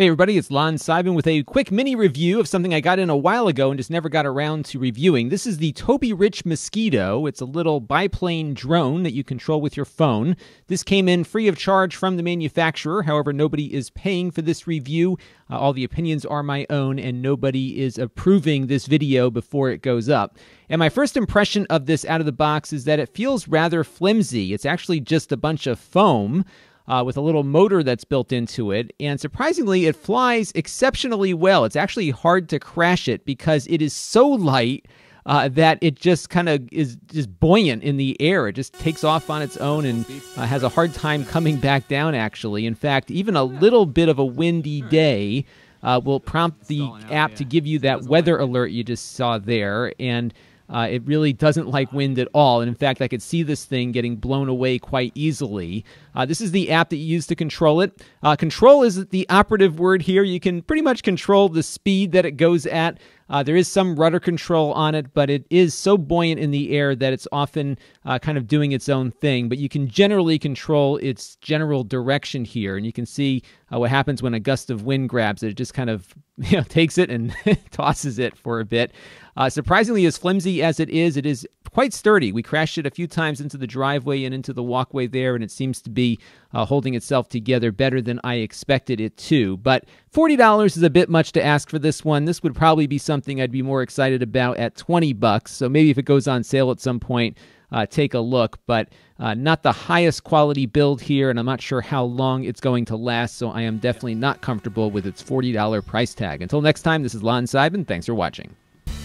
Hey everybody, it's Lon Seidman with a quick mini review of something I got in a while ago and just never got around to reviewing. This is the TobyRich Moskito. It's a little biplane drone that you control with your phone. This came in free of charge from the manufacturer. However, nobody is paying for this review. Uh, all the opinions are my own and nobody is approving this video before it goes up. And my first impression of this out of the box is that it feels rather flimsy. It's actually just a bunch of foam uh, with a little motor that's built into it. And surprisingly, it flies exceptionally well. It's actually hard to crash it because it is so light. Uh, that it just kind of is just buoyant in the air. It just takes off on its own and uh, has a hard time coming back down, actually. In fact, even a little bit of a windy day uh, will prompt the app to give you that weather alert you just saw there. And uh, it really doesn't like wind at all. And in fact, I could see this thing getting blown away quite easily. Uh, this is the app that you use to control it. Uh, control is the operative word here. You can pretty much control the speed that it goes at. Uh, there is some rudder control on it, but it is so buoyant in the air that it's often uh, kind of doing its own thing. But you can generally control its general direction here, and you can see uh, what happens when a gust of wind grabs it. It just kind of you know, takes it and tosses it for a bit. Uh, surprisingly, as flimsy as it is, it is quite sturdy. We crashed it a few times into the driveway and into the walkway there, and it seems to be uh, holding itself together better than I expected it to. But $40 is a bit much to ask for this one. This would probably be something I'd be more excited about at 20 bucks. So maybe if it goes on sale at some point, uh, take a look. But uh, not the highest quality build here, and I'm not sure how long it's going to last. So I am definitely not comfortable with its $40 price tag. Until next time, this is Lon Seidman. Thanks for watching.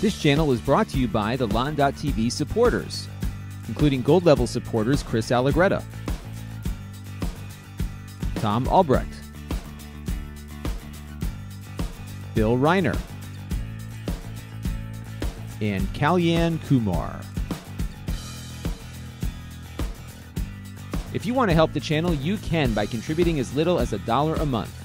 This channel is brought to you by the Lon.TV supporters, including gold level supporters Chris Allegretta, Tom Albrecht, Bill Reiner, and Kalyan Kumar. If you want to help the channel, you can by contributing as little as a dollar a month.